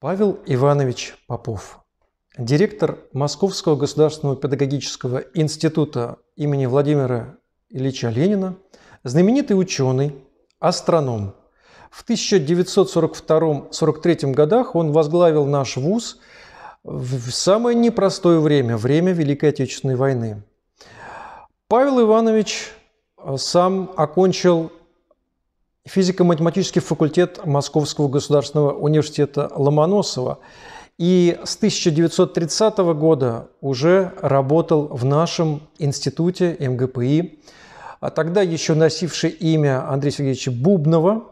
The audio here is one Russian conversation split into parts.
Павел Иванович Попов, директор Московского государственного педагогического института имени Владимира Ильича Ленина, знаменитый ученый, астроном. В 1942-43 годах он возглавил наш вуз в самое непростое время, время Великой Отечественной войны. Павел Иванович сам окончил физико-математический факультет Московского государственного университета Ломоносова и с 1930 года уже работал в нашем институте МГПИ, а тогда еще носивший имя Андрея Сергеевича Бубнова,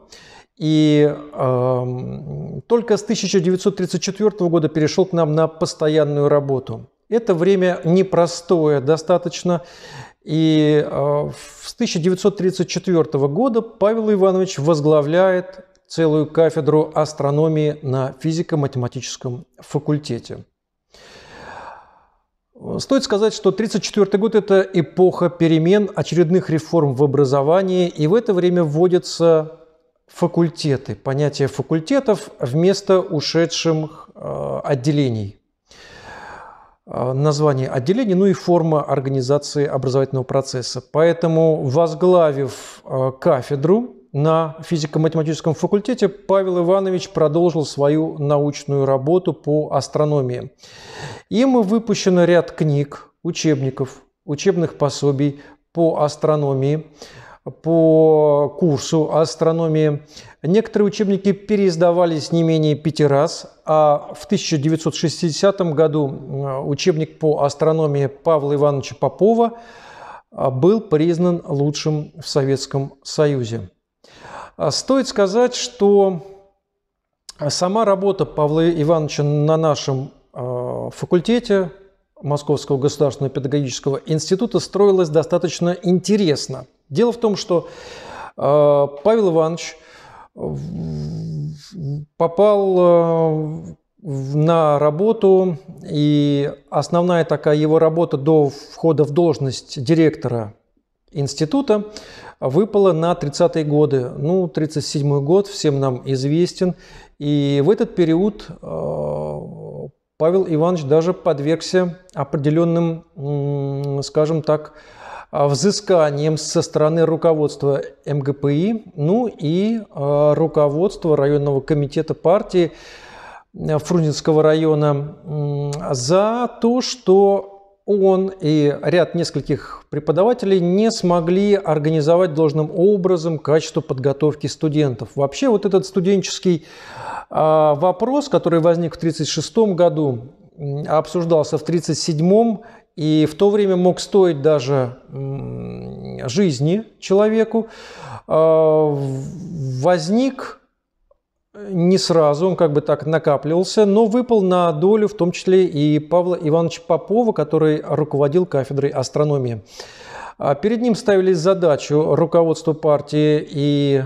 и э, только с 1934 года перешел к нам на постоянную работу. Это время непростое достаточно, и э, с 1934 года Павел Иванович возглавляет целую кафедру астрономии на физико-математическом факультете. Стоит сказать, что 1934 год – это эпоха перемен, очередных реформ в образовании, и в это время вводятся факультеты, понятие факультетов вместо ушедших э, отделений. А, название отделения, ну и форма организации образовательного процесса. Поэтому, возглавив а, кафедру на физико-математическом факультете, Павел Иванович продолжил свою научную работу по астрономии. Им выпущено ряд книг, учебников, учебных пособий по астрономии – по курсу астрономии. Некоторые учебники переиздавались не менее пяти раз, а в 1960 году учебник по астрономии Павла Ивановича Попова э, был признан лучшим в Советском Союзе. А стоит сказать, что сама работа Павла Ивановича на нашем э, факультете Московского государственного педагогического института строилась достаточно интересно – Дело в том, что Павел Иванович попал на работу, и основная такая его работа до входа в должность директора института выпала на 30-е годы. Ну, 37-й год всем нам известен. И в этот период э, Павел Иванович даже подвергся определенным, скажем так, взысканием со стороны руководства МГПИ, ну и а, руководства районного комитета партии Фрунзенского района за то, что он и ряд нескольких преподавателей не смогли организовать должным образом качество подготовки студентов. Вообще вот этот студенческий а, вопрос, который возник в 1936 году, обсуждался в 1937 и в то время мог стоить даже жизни человеку, а, возник не сразу, он как бы так накапливался, но выпал на долю в том числе и Павла Ивановича Попова, который руководил кафедрой астрономии. А перед ним ставились задачу руководства партии и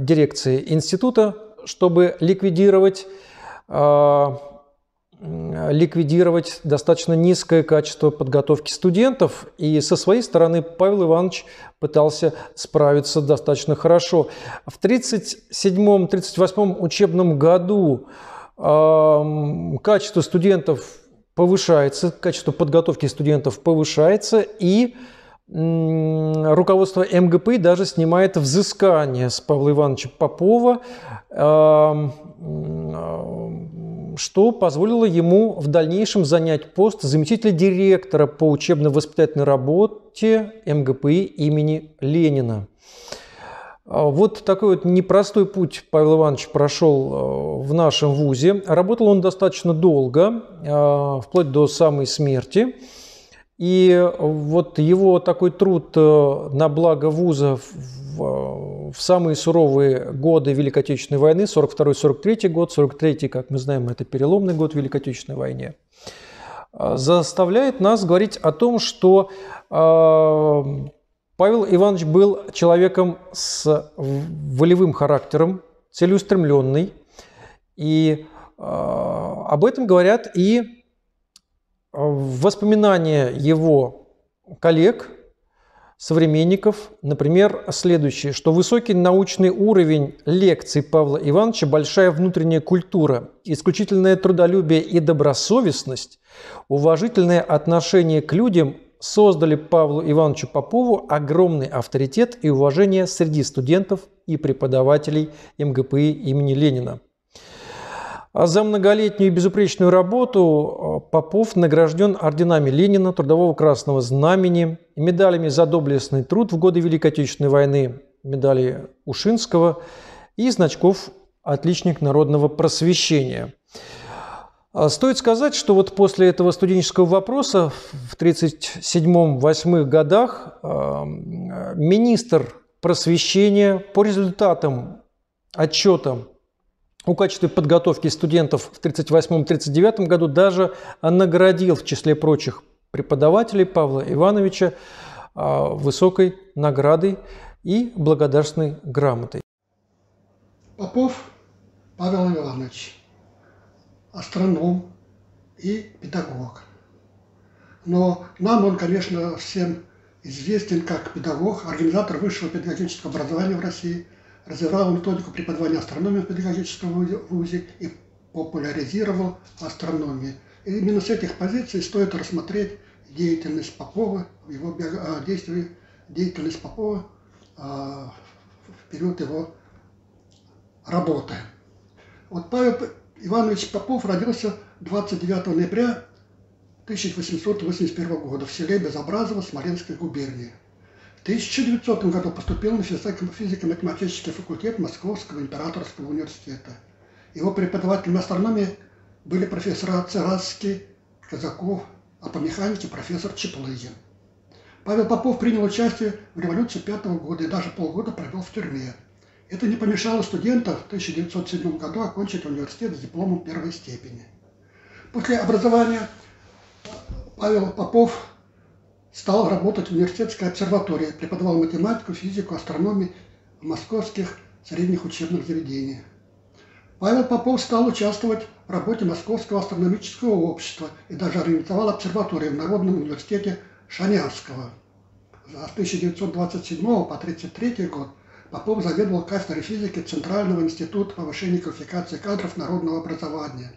дирекции института, чтобы ликвидировать а, ликвидировать достаточно низкое качество подготовки студентов. И со своей стороны Павел Иванович пытался справиться достаточно хорошо. В 1937-1938 учебном году качество студентов повышается, качество подготовки студентов повышается, и руководство МГП даже снимает взыскание с Павла Ивановича Попова что позволило ему в дальнейшем занять пост заместителя директора по учебно-воспитательной работе МГПИ имени Ленина. А, вот такой вот непростой путь Павел Иванович прошел а, в нашем ВУЗе. Работал он достаточно долго, а, вплоть до самой смерти. И вот его такой труд э, на благо ВУЗа в, самые суровые годы Великой Отечественной войны, 42-43 год, 43 как мы знаем, это переломный год в Великой Отечественной войне, заставляет нас говорить о том, что Павел Иванович был человеком с волевым характером, целеустремленный. И об этом говорят и воспоминания его коллег, современников, например, следующее, что высокий научный уровень лекций Павла Ивановича, большая внутренняя культура, исключительное трудолюбие и добросовестность, уважительное отношение к людям создали Павлу Ивановичу Попову огромный авторитет и уважение среди студентов и преподавателей МГПИ имени Ленина. А за многолетнюю безупречную работу э, Попов награжден орденами Ленина, Трудового Красного Знамени, медалями за доблестный труд в годы Великой Отечественной войны, медали Ушинского и значков «Отличник народного просвещения». А стоит сказать, что вот после этого студенческого вопроса в 1937-1938 годах министр просвещения по результатам отчета о качестве подготовки студентов в 1938-1939 году даже наградил в числе прочих преподавателей Павла Ивановича а, высокой наградой и благодарственной грамотой. Попов Павел Иванович, астроном и педагог. Но нам он, конечно, всем известен как педагог, организатор высшего педагогического образования в России – развивал методику преподавания астрономии в педагогическом вузе и популяризировал астрономию. И именно с этих позиций стоит рассмотреть деятельность Попова, его а, действия, деятельность Попова а, в период его работы. Вот Павел Иванович Попов родился 29 ноября 1881 года в селе Безобразово Смоленской губернии. В 1900 году поступил на физико-математический факультет Московского императорского университета. Его преподавателями астрономии были профессора Церадский, Казаков, а по механике профессор Чеплыгин. Павел Попов принял участие в революции пятого года и даже полгода провел в тюрьме. Это не помешало студентам в 1907 году окончить университет с дипломом первой степени. После образования Павел Попов Стал работать в университетской обсерватории, преподавал математику, физику, астрономию в московских средних учебных заведениях. Павел Попов стал участвовать в работе Московского астрономического общества и даже организовал обсерваторию в Народном университете Шанявского. С 1927 по 1933 год Попов заведовал кафедрой физики Центрального института повышения квалификации кадров народного образования.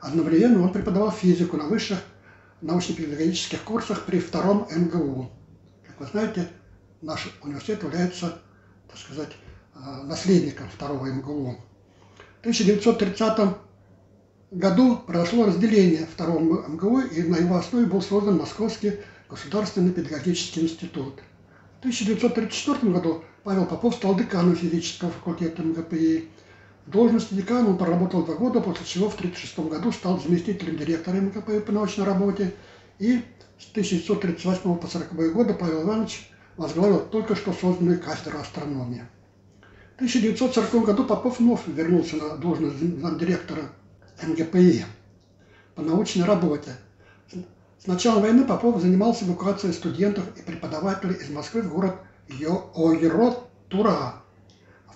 Одновременно он преподавал физику на высших научно-педагогических курсах при втором МГУ. Как вы знаете, наш университет является, так сказать, э, наследником второго МГУ. В 1930 году произошло разделение второго МГУ, и на его основе был создан Московский государственный педагогический институт. В 1934 году Павел Попов стал деканом физического факультета МГПИ, в должности декана он проработал два года, после чего в 1936 году стал заместителем директора МКП по научной работе. И с 1938 по 1940 годы Павел Иванович возглавил только что созданную кафедру астрономии. В 1940 году Попов вновь вернулся на должность замдиректора МГПИ по научной работе. С начала войны Попов занимался эвакуацией студентов и преподавателей из Москвы в город Ойрот-Тура,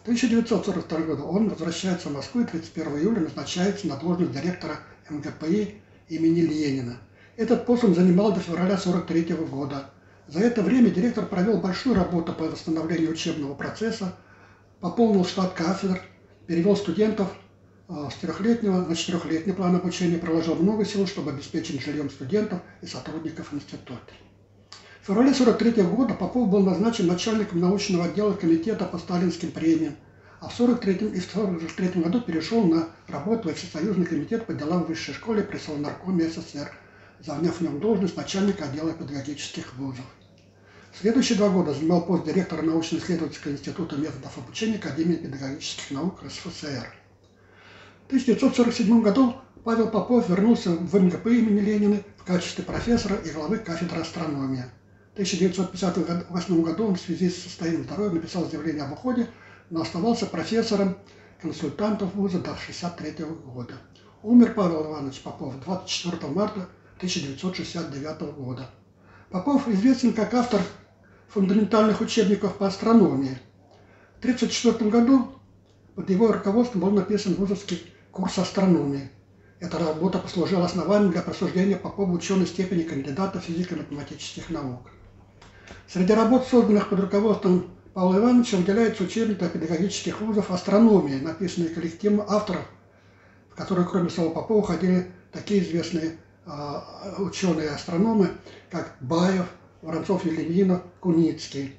1942 году он возвращается в Москву и 31 июля назначается на должность директора МГПИ имени Ленина. Этот пост он занимал до февраля 1943 года. За это время директор провел большую работу по восстановлению учебного процесса, пополнил штат кафедр, перевел студентов а, с трехлетнего на четырехлетний план обучения, проложил много сил, чтобы обеспечить жильем студентов и сотрудников института. В феврале 1943 года Попов был назначен начальником научного отдела комитета по сталинским премиям, а в 1943 и 1943 году перешел на работу в Всесоюзный комитет по делам высшей школы при Совнаркоме СССР, заняв в нем должность начальника отдела педагогических вузов. В следующие два года занимал пост директора научно-исследовательского института методов обучения Академии педагогических наук РСФСР. В 1947 году Павел Попов вернулся в МГП имени Ленина в качестве профессора и главы кафедры астрономии – 1958 году он в связи с состоянием здоровья написал заявление об уходе, но оставался профессором консультантов вуза до 1963 года. Умер Павел Иванович Попов 24 марта 1969 года. Попов известен как автор фундаментальных учебников по астрономии. В 1934 году под его руководством был написан вузовский курс астрономии. Эта работа послужила основанием для присуждения Попова ученой степени кандидата физико-математических наук. Среди работ, созданных под руководством Павла Ивановича, выделяется учебник для педагогических вузов астрономии, написанный коллективом авторов, в который, кроме самого Попова, ходили такие известные э, ученые-астрономы, как Баев, Воронцов-Еленина, Куницкий.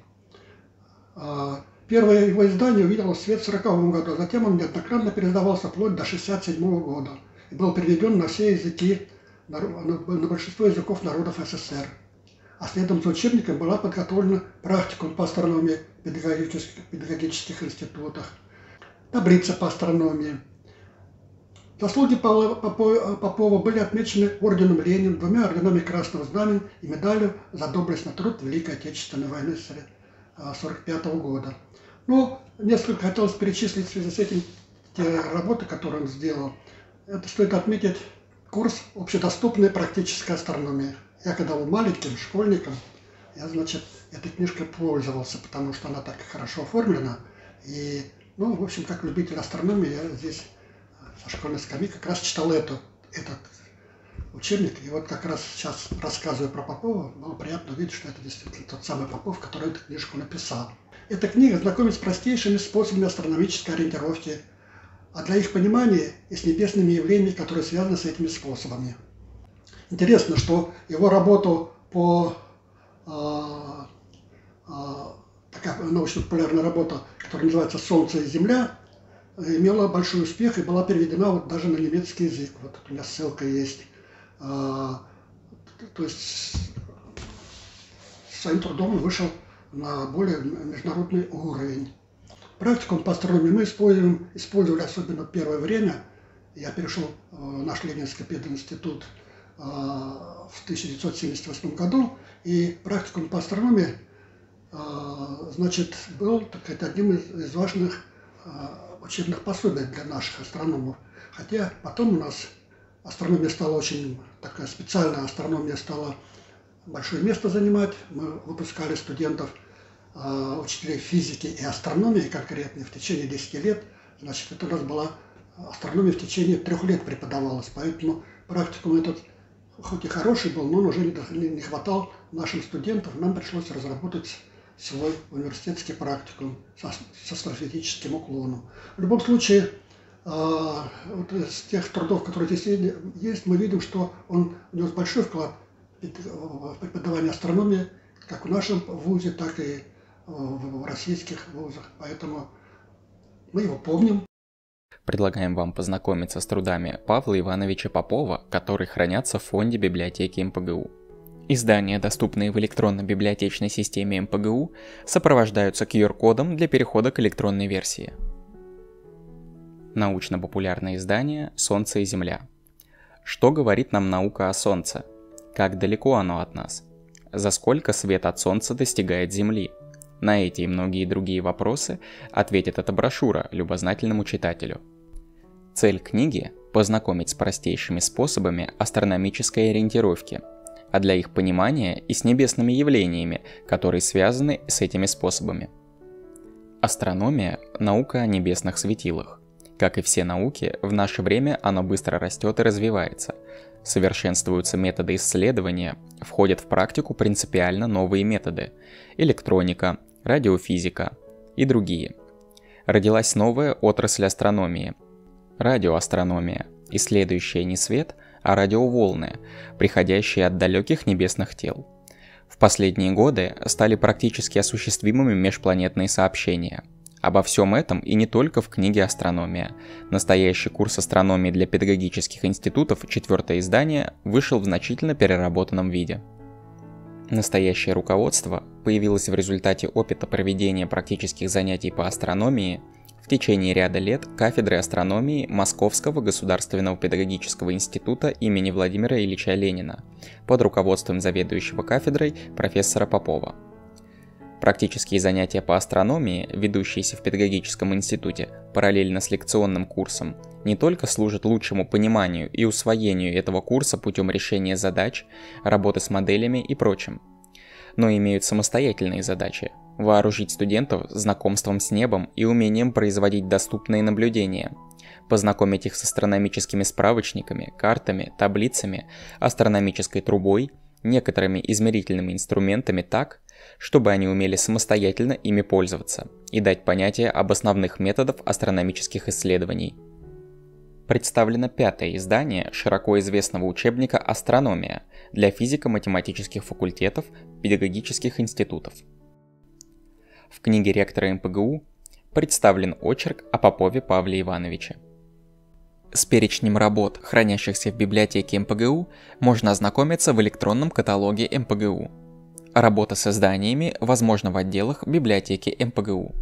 Э, первое его издание увидело свет в 1940 году, а затем он неоднократно переиздавался вплоть до 1967 года и был переведен на все языки, на, на, на большинство языков народов СССР а следом за учебником была подготовлена практикум по астрономии в педагогических, педагогических институтах, таблица по астрономии. Заслуги Попова были отмечены орденом Ленин, двумя орденами Красного Знамени и медалью за доблесть на труд Великой Отечественной войны 1945 года. Ну, несколько хотелось перечислить в связи с этим те работы, которые он сделал. Это стоит отметить курс «Общедоступная практическая астрономия». Я когда был маленьким школьником, я, значит, этой книжкой пользовался, потому что она так хорошо оформлена. И, ну, в общем, как любитель астрономии, я здесь со школьной скамьи как раз читал эту, этот учебник. И вот как раз сейчас рассказываю про Попова, было приятно увидеть, что это действительно тот самый Попов, который эту книжку написал. Эта книга знакомит с простейшими способами астрономической ориентировки, а для их понимания и с небесными явлениями, которые связаны с этими способами – Интересно, что его работу по а, а, такая научно-популярная работа, которая называется «Солнце и Земля», имела большой успех и была переведена вот даже на немецкий язык. Вот у меня ссылка есть. А, то есть своим трудом он вышел на более международный уровень. Практикум по астрономии мы используем, использовали особенно первое время. Я перешел в наш Ленинский пединститут – в 1978 году, и практикум по астрономии а, значит, был так сказать, одним из, из важных а, учебных пособий для наших астрономов. Хотя потом у нас астрономия стала очень, такая специальная астрономия стала большое место занимать. Мы выпускали студентов, а, учителей физики и астрономии конкретно в течение 10 лет. Значит, это у нас была астрономия в течение трех лет преподавалась, поэтому практикум этот хоть и хороший был, но он уже не хватал нашим студентам. Нам пришлось разработать свой университетский практикум со, со астрофизическим уклоном. В любом случае, а, вот из тех трудов, которые здесь есть, мы видим, что он внес большой вклад в преподавание астрономии, как в нашем вузе, так и в российских вузах. Поэтому мы его помним, Предлагаем вам познакомиться с трудами Павла Ивановича Попова, которые хранятся в фонде библиотеки МПГУ. Издания, доступные в электронно-библиотечной системе МПГУ, сопровождаются QR-кодом для перехода к электронной версии. Научно-популярное издание «Солнце и Земля». Что говорит нам наука о Солнце? Как далеко оно от нас? За сколько свет от Солнца достигает Земли? На эти и многие другие вопросы ответит эта брошюра любознательному читателю – Цель книги – познакомить с простейшими способами астрономической ориентировки, а для их понимания и с небесными явлениями, которые связаны с этими способами. Астрономия – наука о небесных светилах. Как и все науки, в наше время оно быстро растет и развивается. Совершенствуются методы исследования, входят в практику принципиально новые методы – электроника, радиофизика и другие. Родилась новая отрасль астрономии – Радиоастрономия, исследующая не свет, а радиоволны, приходящие от далеких небесных тел. В последние годы стали практически осуществимыми межпланетные сообщения. Обо всем этом и не только в книге «Астрономия». Настоящий курс астрономии для педагогических институтов, четвертое издание, вышел в значительно переработанном виде. Настоящее руководство появилось в результате опыта проведения практических занятий по астрономии – в течение ряда лет кафедры астрономии Московского государственного педагогического института имени Владимира Ильича Ленина под руководством заведующего кафедрой профессора Попова. Практические занятия по астрономии, ведущиеся в педагогическом институте параллельно с лекционным курсом, не только служат лучшему пониманию и усвоению этого курса путем решения задач, работы с моделями и прочим, но имеют самостоятельные задачи – вооружить студентов знакомством с небом и умением производить доступные наблюдения, познакомить их с астрономическими справочниками, картами, таблицами, астрономической трубой, некоторыми измерительными инструментами так, чтобы они умели самостоятельно ими пользоваться и дать понятие об основных методах астрономических исследований. Представлено пятое издание широко известного учебника «Астрономия» для физико-математических факультетов педагогических институтов. В книге ректора МПГУ представлен очерк о Попове Павле Ивановиче. С перечнем работ, хранящихся в библиотеке МПГУ, можно ознакомиться в электронном каталоге МПГУ. Работа с изданиями возможна в отделах библиотеки МПГУ.